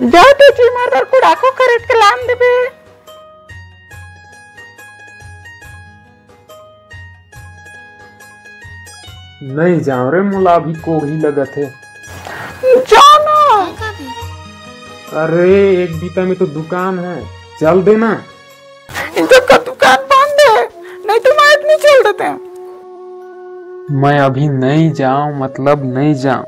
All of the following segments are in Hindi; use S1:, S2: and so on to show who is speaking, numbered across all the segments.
S1: जाते जी मार को डाको खरीद के लान देबे
S2: नहीं जाओ रे मोला अभी कोढ़ी लगत है।
S1: जाना।
S2: अरे एक बीता में तो दुकान है। चल देना।
S1: जब का दुकान बंद है। नहीं तो मैं नहीं चल देते हैं।
S2: मैं अभी नहीं जाऊँ मतलब नहीं जाऊँ।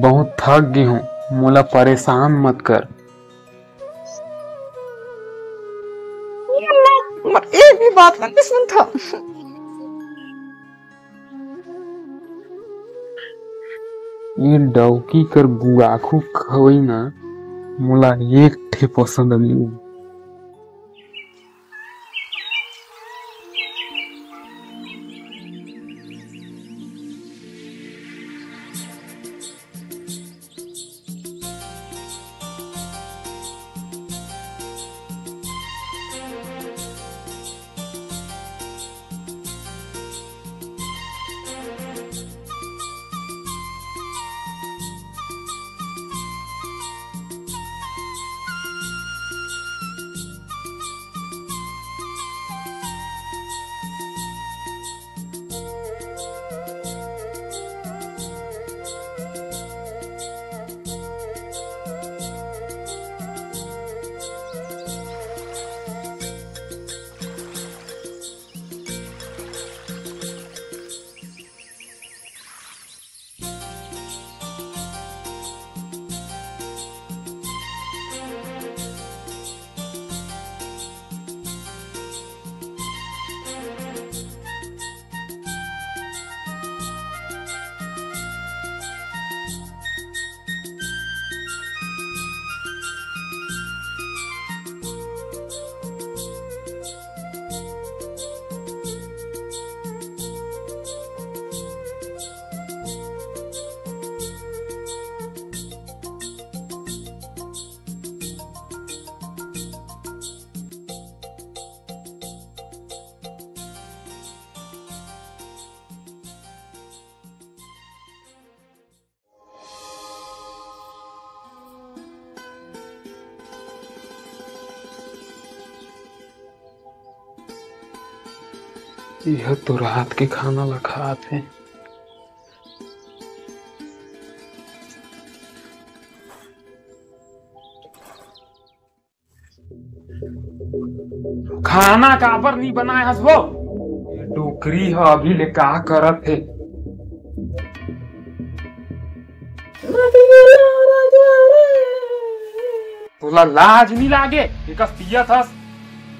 S2: बहुत थक गई हूँ। मोला परेशान मत कर।
S1: एक भी बात मत सुन था।
S2: ये डौकी कर गुआखू खवई ना मोला एक ठे पसंद अभी यह तो रात के खाना लखात है। खाना काबर नहीं बनाए हसबो ये डोकरी है अभी ले का करत है? तोला लाज नहीं लागे? एक पियत हस।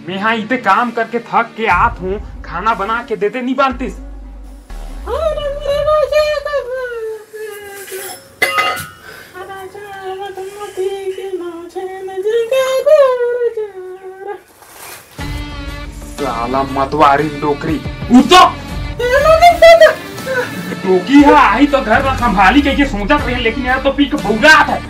S2: मैं यहाँ इतने काम करके थक के आत हूँ, खाना बना के देते नहीं बनतीस साला मतवारी डोकरी उतो डोकी है, आई तो घर में संभाली के सोचत रहे, लेकिन यार तो पी के भौगात है।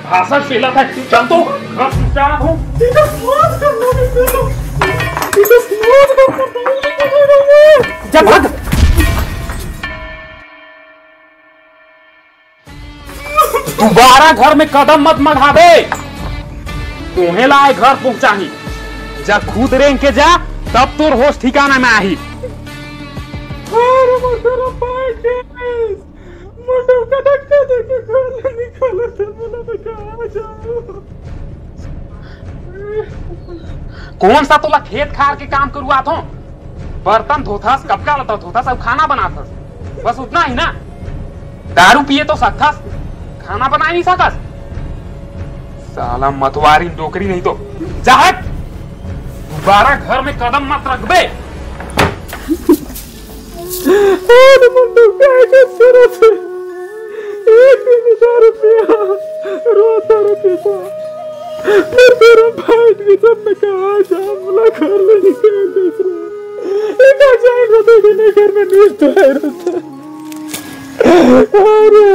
S2: भाषा फैला था चल तो घर सुचा हूँ। जा भाग दोबारा घर में कदम मत मढ़ावे। तुम्हें लाए घर पहुंचाही। जब खुद रेंग के जा तब तोर होश ठिकाना में आही। कौन सा तोला खेत खार के काम करुआ थो बर्तन धोथस, कपड़ा लता धोथस, अब खाना बनाथस। बस उतना ही ना? दारू पिए तो सकथस, खाना बना नहीं सकस। साला मतवारी डोकरी नहीं तो। जा हट दोबारा घर में कदम मत रखबे मुंडू
S1: फिर तेरा भाई के सब में कहा जा बोला घर में निकल देख रहा एक आ जाएगा तो कि घर में न्यूज़ तो है रहता अरे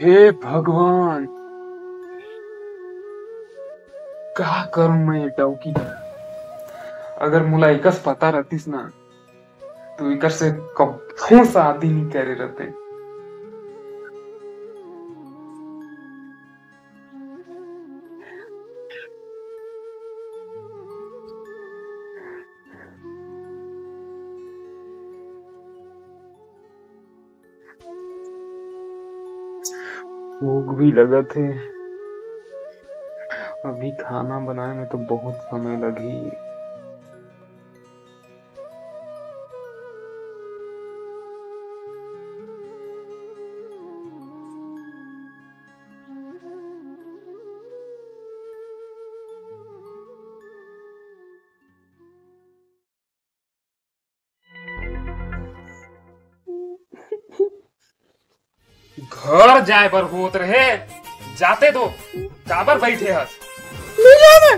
S2: हे भगवान का करूँ मैं ये डौकी अगर मुला एकस पता रहतीस ना तो एकर से कभी शादी नहीं करे रहते। भूख भी लगा थे अभी खाना बनाने में तो बहुत समय लगी। घर जाए पर होत रहे, जाते दो काबर बैठे हस?
S1: ले जाना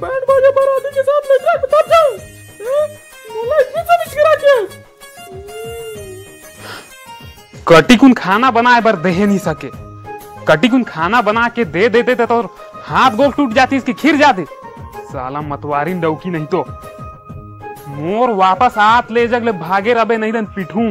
S1: बैंड बाजा के साथ ले तब जाओ। हाँ? इतनी सब किया
S2: कटिकुन खाना बनाए बर दे नहीं सके। कटिकुन खाना बना के दे देते थे तो हाथ गोल टूट जाती, इसकी खीर जाती। साला मतवारी डौकी नहीं तो। मोर वापस हाथ ले जगले भागे रबे नहीं दन पिठू।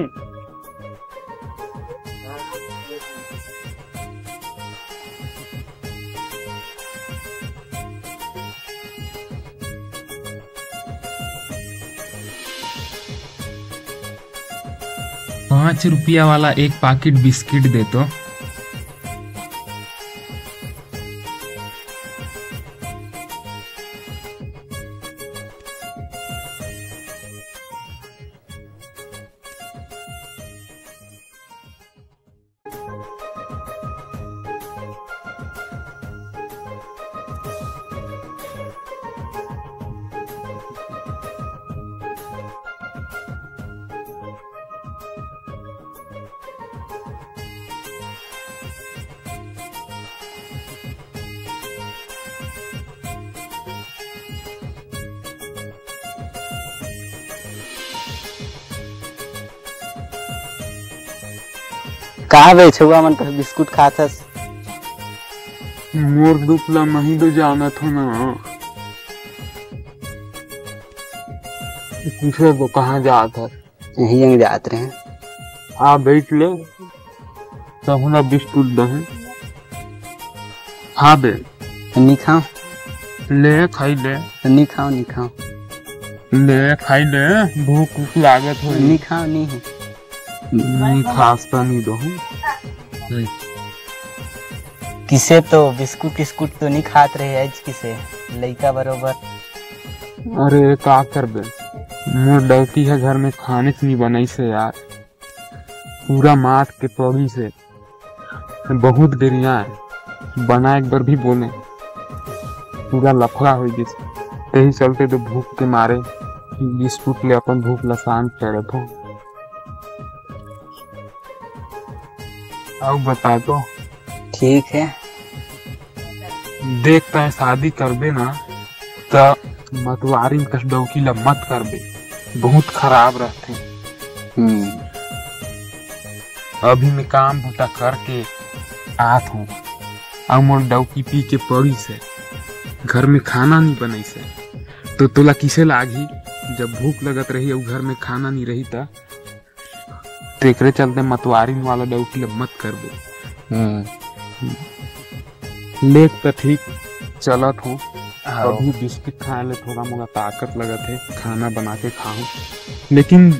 S2: पाँच रुपया वाला एक पैकेट बिस्किट दे तो।
S3: कहाँ बे छुआ मन तो बिस्कुट खाथस
S2: मोर दुपला नहीं तो जाना था ना। पूछे वो कहाँ जात है?
S3: यही यंग जात रहे
S2: आ बैठ ले। तो हमरा बिस्कुट दहे। हाँ बे
S3: नहीं खाओ
S2: ले खाई ले
S3: नहीं खाओ नहीं खाओ
S2: ले खाई ले भूख लागत हो।
S3: नहीं खाओ नहीं है।
S2: नहीं खासता नहीं दो
S3: किसे तो बिस्कुट बिस्कुट तो नहीं खात रहे आज किसे? लड़का बरोबर।
S2: अरे का करबे? मोर डौकी है घर में खाने से नहीं बनाई से यार। पूरा मात के पौड़ी से। बहुत गरिया है। बना एक बार भी बोले। पूरा लफड़ा हो जिस यही चलते तो भूख के मारे। बिस्कुट ले अपन भूख लसान करत हो। अब बता दो।
S3: ठीक है।
S2: देखता है शादी करबे ना तो मतवारी में कस डौकी ला मत करबे बहुत खराब रहते
S3: हम्म।
S2: अभी मैं काम बता करके आत हूँ। अब मोर डौकी पी के पड़ी से। घर में खाना नहीं बनाई से। तो तोला किसे लागी? जब भूख लगत रही और घर में खाना नहीं रही था तो एकरे चलते मतवारी वाला ला मत करबे लेख तो ठीक चलत हूँ।
S3: हाँ।
S2: अभी बिस्किट खाए ले थोड़ा मोड़ा ताकत लगत है खाना बना के खाऊं। लेकिन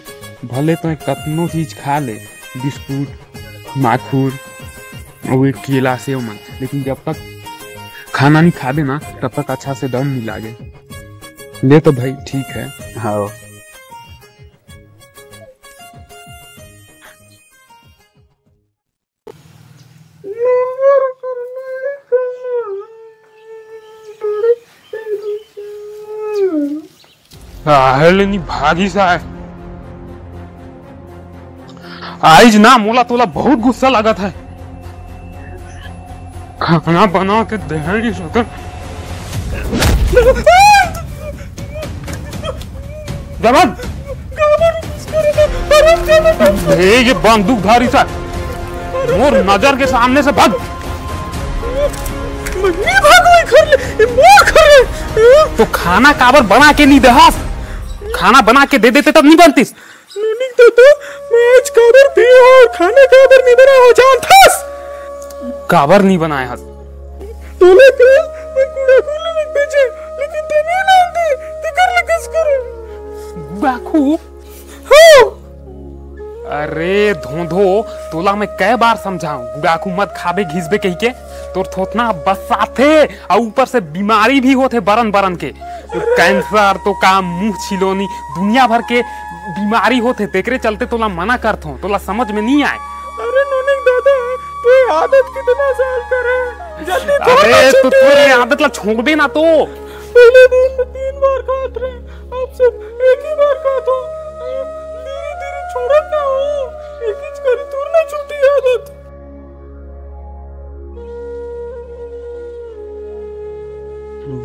S2: भले तो कतनो चीज़ खा ले बिस्कुट माखूर और केला से मन। लेकिन जब तक खाना नहीं खा देना तब तक अच्छा से दम नहीं लागे। ले तो भाई ठीक है।
S3: हाँ।
S2: है ना मोला तोला बहुत गुस्सा लगत है खाना बना के दे नहीं सकत जवाब ये बंदूकधारी सा मोर नज़र के सामने से भाग।
S1: नहीं भागो घर ले ये मोर घर है।
S2: तो खाना काबर बना के नहीं दहास? खाना बना के दे देते तब नहीं बनतीस?
S1: नहीं तो तो मैं आज काबर भी और खाने काबर नहीं बना हो जानता
S2: काबर नहीं बनाए हस
S1: तोले कल मैं कूड़ा कूड़ा में बेचे लेकिन ते नहीं लांदे ते कर ले किस करे
S2: बाखू
S1: हाँ।
S2: अरे धोधो तोला मैं कई बार समझाऊं। गुड़ाकू मत खाबे घिसबे कही के तोर थोतना बसाथे और ऊपर से बीमारी भी होते बरन बरन के। तो कैंसर तो का मुँह छिलोनी दुनिया भर के बीमारी होते तेकरे चलते तोला मना करत हूँ तोला समझ में नहीं आए।
S1: अरे नोनिक दादा तू आदत कितना साल करे जल्दी थोड़ा
S2: अरे तो तोरे आदत ला छोड़ ना तो।
S1: पहले दिन में तीन बार खात रहे अब सब एक ही बार खात। हो धीरे ना हो? एक ही करी दूर ना छूटी आदत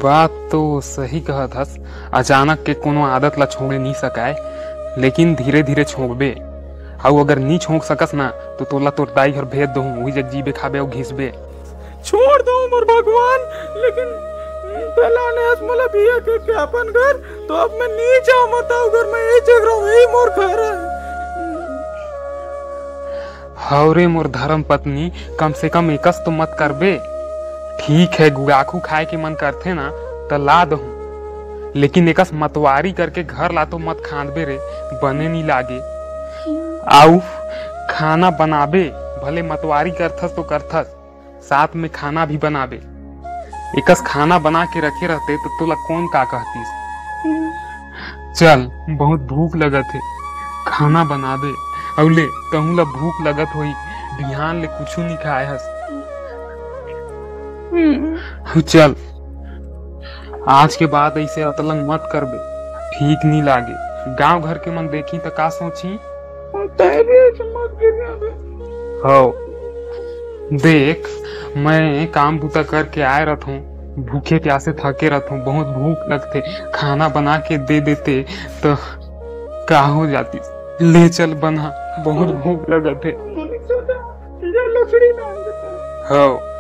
S2: बात तो सही कहत हस अचानक के कोनो आदत ला छोड़े नहीं सकाए लेकिन धीरे धीरे छोड़बे। और अगर नहीं छोड़ सकस ना तो तोला तोर दाई घर भेज दो वही जग जीबे खाबे और घिसबे।
S1: छोड़ दो उमर भगवान लेकिन पहला ने आज मला बिया के के अपन घर तो अब मैं नहीं जाऊँ मत अगर मैं यही जग रहा हूँ यही मोर घर है।
S2: हौरे मोर धर्म पत्नी, कम से कम एकस तो मत करबे। ठीक है गुड़ाखू खाए के मन करथे ना तो ला दहूं लेकिन एकस मतवारी करके घर ला तो मत खांदबे रे, बने नहीं लागे। आउ खाना बनाबे, भले मतवारी करथस तो करथस, साथ में खाना भी बनाबे। एकस खाना बना के रखे रहते तो तोला कौन का कहतीस? चल, बहुत भूख लगत है, खाना बनाबे। ले कहूँ ला भूख लगत होई बिहान ले कुछ नहीं खाए हस। हु चल आज के बाद ऐसे अतलंग मत करबे ठीक नहीं लागे। गाँव घर के मन देखी तो का सोची? हो देख मैं काम बूता करके आए रहत हूँ भूखे प्यासे थके रहत हूँ बहुत भूख लगते खाना बना के दे देते तो का हो जाती। ले चल बना बहुत भूख लगत है। हो।